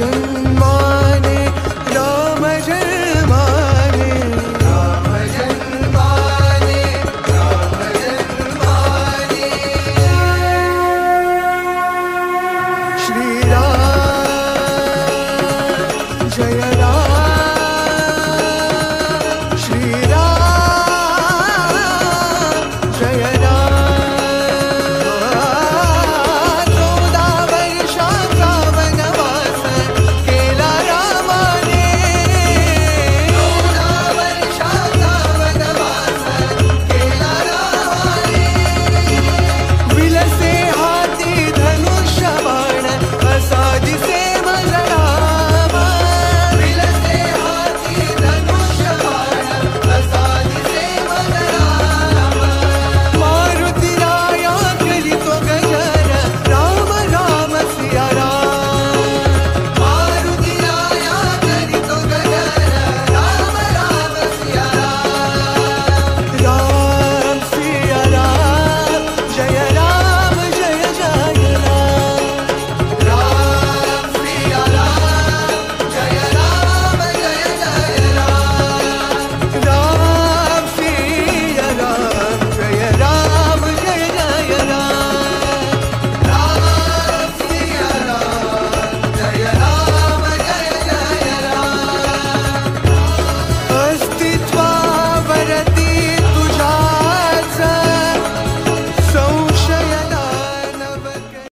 人。